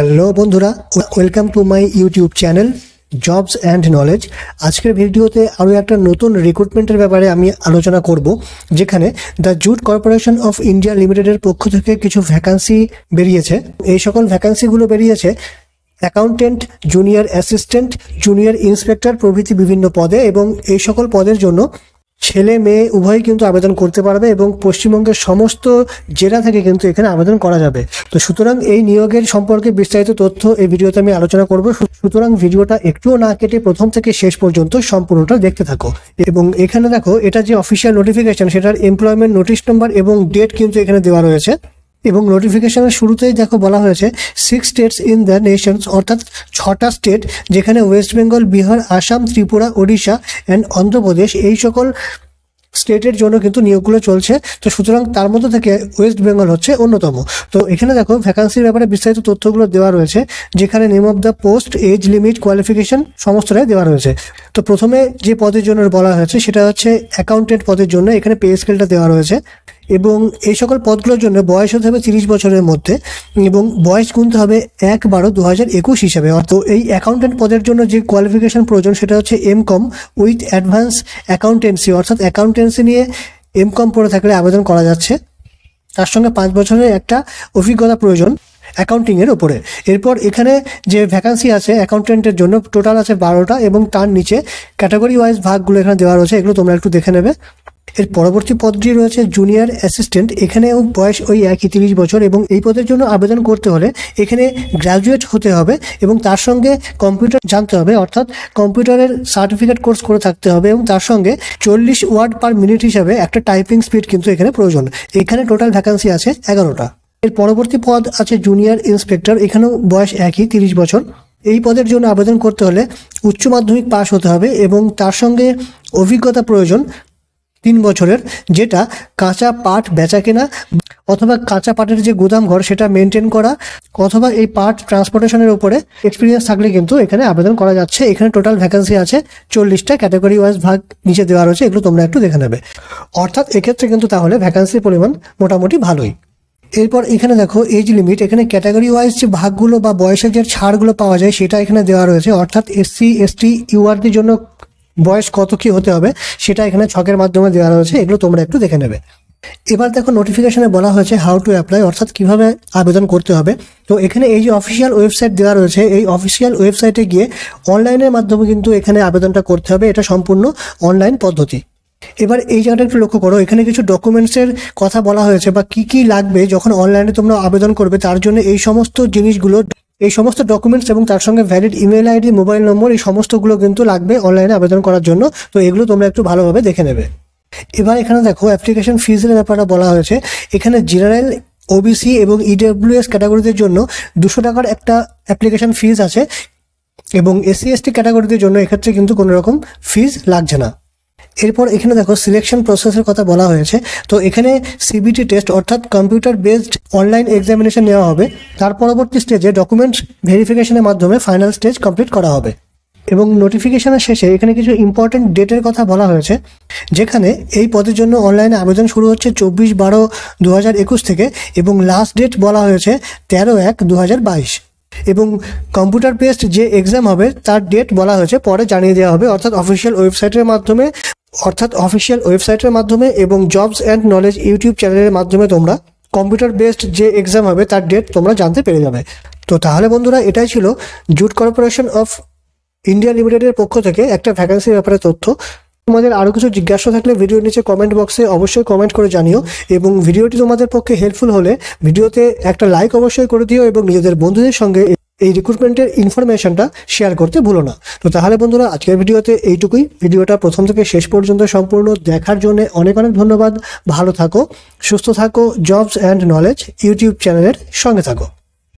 Hello বন্ধুরা welcome to my YouTube channel jobs and knowledge আজকের ভিডিওতে আরও একটা নতুন রিক্রুটমেন্টের ব্যাপারে আমি আলোচনা করব, যেখানে the jute corporation of India লিমিটেডের পক্ষ থেকে কিছু ভ্যাকান্সি বেরিয়েছে। এই সকল ভ্যাকান্সিগুলো বেরিয়েছে accountant junior assistant junior inspector প্রভৃতি বিভিন্ন পদে এবং এই সকল পদের জন্য ছেলে মেয়ে উভয়ই কিন্তু আবেদন করতে পারবে এবং পশ্চিমবঙ্গের সমস্ত জেলা থেকে কিন্তু এখানে আবেদন করা যাবে। তো সুতরাং এই নিয়োগের সম্পর্কে বিস্তারিত তথ্য এই ভিডিওতে আমি আলোচনা করব। সুতরাং ভিডিওটা একটুও না কেটে প্রথম থেকে শেষ পর্যন্ত সম্পূর্ণটা দেখতে থাকো। এবং এখানে দেখো, এটা যে অফিসিয়াল নোটিফিকেশন সেটার এমপ্লয়মেন্ট নোটিশ নম্বর এবং ডেট কিন্তু এখানে দেওয়া রয়েছে। এবং নোটিফিকেশনের শুরুতেই দেখো বলা হয়েছে six states in the nations অর্থাৎ ছটা স্টেট যেখানে ওয়েস্ট বেঙ্গল বিহার আসাম ত্রিপুরা ওড়িশা অ্যান্ড অন্ধ্রপ্রদেশ এই সকল স্টেটের জন্য কিন্তু নিয়োগগুলো চলছে। তো সুতরাং তার মধ্যে থেকে ওয়েস্ট বেঙ্গল হচ্ছে অন্যতম। তো এখানে দেখো ভ্যাকান্সির ব্যাপারে বিস্তারিত তথ্যগুলো দেওয়া রয়েছে, যেখানে name of the post age limit qualification সমস্তটাই দেওয়া রয়েছে। তো প্রথমে যে পদের জন্য বলা হয়েছে, সেটা হচ্ছে অ্যাকাউন্টেন্ট পদের জন্য। এখানে পে স্কেলটা দেওয়া রয়েছে। এবং এই সকল পদগুলোর জন্য বয়স হতে হবে তিরিশ বছরের মধ্যে এবং বয়স গুনতে হবে এক বারো দু হাজার একুশ হিসাবে। অর্থাৎ এই অ্যাকাউন্টেন্ট পদের জন্য যে কোয়ালিফিকেশন প্রয়োজন সেটা হচ্ছে M Com with advance accountancy অর্থাৎ অ্যাকাউন্টেন্সি নিয়ে এম কম পড়ে থাকলে আবেদন করা যাচ্ছে। তার সঙ্গে পাঁচ বছরের একটা অভিজ্ঞতা প্রয়োজন অ্যাকাউন্টিংয়ের ওপরে এরপর এখানে যে ভ্যাকান্সি আছে অ্যাকাউন্টেন্টের জন্য টোটাল আছে বারোটা এবং তার নিচে ক্যাটাগরি ওয়াইজ ভাগগুলো এখানে দেওয়া রয়েছে, এগুলো তোমরা একটু দেখে নেবে। এর পরবর্তী পদটি রয়েছে জুনিয়র অ্যাসিস্ট্যান্ট এখানেও বয়স ওই একই, তিরিশ বছর এবং এই পদের জন্য আবেদন করতে হলে এখানে গ্র্যাজুয়েট হতে হবে এবং তার সঙ্গে কম্পিউটার জানতে হবে, অর্থাৎ কম্পিউটারের সার্টিফিকেট কোর্স করে থাকতে হবে এবং তার সঙ্গে চল্লিশ ওয়ার্ড পার মিনিট হিসাবে একটা টাইপিং স্পিড কিন্তু এখানে প্রয়োজন। এখানে টোটাল ভ্যাকান্সি আছে এগারোটা। এর পরবর্তী পদ আছে জুনিয়র ইন্সপেক্টর এখানেও বয়স একই, তিরিশ বছর। এই পদের জন্য আবেদন করতে হলে উচ্চ মাধ্যমিক পাস হতে হবে এবং তার সঙ্গে অভিজ্ঞতা প্রয়োজন। তিন বছরের, যেটা কাঁচা পাট বেচা কেনা অথবা কাঁচা পাটের যে গুদাম ঘর সেটা মেনটেন করা অথবা এই পাট ট্রান্সপোর্টেশনের উপরে এক্সপিরিয়েন্স থাকলে কিন্তু এখানে আবেদন করা যাচ্ছে। এখানে টোটাল ভ্যাকান্সি আছে চল্লিশটা ক্যাটাগরি ওয়াইজ ভাগ নিচে দেওয়া রয়েছে, এগুলো তোমরা একটু দেখে নেবে। অর্থাৎ এক্ষেত্রে কিন্তু তাহলে ভ্যাকান্সির পরিমাণ মোটামুটি ভালোই। এরপর এখানে দেখো এজ লিমিট এখানে ক্যাটাগরি ওয়াইজ যে ভাগগুলো বা বয়সের যে ছাড়গুলো পাওয়া যায় সেটা এখানে দেওয়া রয়েছে। অর্থাৎ এসসি এসটি ইউআরদের জন্য বয়স কত কি হতে হবে সেটা এখানে ছকের মাধ্যমে দেওয়া রয়েছে, এগুলো তোমরা একটু দেখে নেবে। এবার দেখো নোটিফিকেশনে বলা হয়েছে হাউ টু অ্যাপ্লাই অর্থাৎ কীভাবে আবেদন করতে হবে। তো এখানে এই যে অফিসিয়াল ওয়েবসাইট দেওয়া রয়েছে, এই অফিসিয়াল ওয়েবসাইটে গিয়ে অনলাইনের মাধ্যমে কিন্তু এখানে আবেদনটা করতে হবে, এটা সম্পূর্ণ অনলাইন পদ্ধতি। এবার এই জায়গাটা একটু লক্ষ্য করো, এখানে কিছু ডকুমেন্টসের কথা বলা হয়েছে বা কি কি লাগবে যখন অনলাইনে তোমরা আবেদন করবে, তার জন্য এই সমস্ত জিনিসগুলো এই সমস্ত ডকুমেন্টস এবং তার সঙ্গে valid email ID mobile number এই সমস্তগুলো কিন্তু লাগবে অনলাইনে আবেদন করার জন্য। তো এগুলো তোমরা একটু ভালোভাবে দেখে নেবে। এবার এখানে দেখো অ্যাপ্লিকেশন ফিজের ব্যাপারটা বলা হয়েছে। এখানে জেনারেল ওবিসি এবং ইডব্লিউএস ক্যাটাগরিদের জন্য দুশো টাকার একটা অ্যাপ্লিকেশন ফিজ আছে এবং এসসি এসটি ক্যাটাগরিদের জন্য এক্ষেত্রে কিন্তু কোনো রকম ফিজ লাগছে না। এরপর এখানে দেখো সিলেকশন প্রসেসের কথা বলা হয়েছে। তো এখানে সিবিটি টেস্ট অর্থাৎ কম্পিউটার বেসড অনলাইন এক্সামিনেশন নেওয়া হবে। তার পরবর্তী স্টেজে ডকুমেন্ট ভেরিফিকেশনের মাধ্যমে ফাইনাল স্টেজ কমপ্লিট করা হবে। এবং নোটিফিকেশনের শেষে এখানে কিছু ইম্পর্টেন্ট ডেটের কথা বলা হয়েছে, যেখানে এই পদের জন্য অনলাইনে আবেদন শুরু হচ্ছে চব্বিশ বারো দু থেকে এবং লাস্ট ডেট বলা হয়েছে তেরো এক দু এবং কম্পিউটার বেসড যে এক্সাম হবে, তার ডেট বলা হয়েছে, পরে জানিয়ে দেওয়া হবে, অর্থাৎ অফিসিয়াল ওয়েবসাইটের মাধ্যমে অর্থাৎ অফিসিয়াল ওয়েবসাইটের মাধ্যমে এবং জবস অ্যান্ড নলেজ ইউটিউব চ্যানেলের মাধ্যমে তোমরা কম্পিউটার বেসড যে এক্সাম হবে তার ডেট তোমরা জানতে পেরে যাবে। তো তাহলে বন্ধুরা, এটাই ছিল জুট কর্পোরেশন অফ ইন্ডিয়া লিমিটেডের পক্ষ থেকে একটা ভ্যাকান্সির ব্যাপারে তথ্য। তোমাদের আরও কিছু জিজ্ঞাসা থাকলে ভিডিওর নিচে কমেন্ট বক্সে অবশ্যই কমেন্ট করে জানিও এবং ভিডিওটি তোমাদের পক্ষে হেল্পফুল হলে ভিডিওতে একটা লাইক অবশ্যই করে দিও এবং নিজেদের বন্ধুদের সঙ্গে এই রিক্রুটমেন্টের ইনফরমেশনটা শেয়ার করতে ভুলো না। তো তাহলে বন্ধুরা, আজকের ভিডিওতে এইটুকুই। ভিডিওটা প্রথম থেকে শেষ পর্যন্ত সম্পূর্ণ দেখার জন্য অনেক অনেক ধন্যবাদ। ভালো থাকো, সুস্থ থাকো জবস অ্যান্ড নলেজ ইউটিউব চ্যানেলের সঙ্গে থাকো।